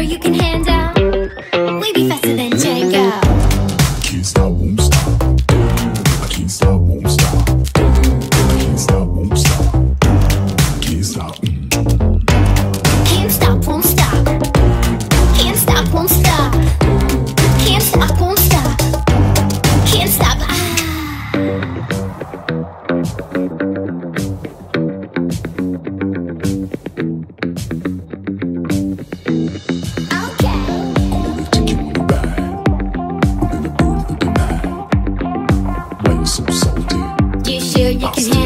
You can handle? We You?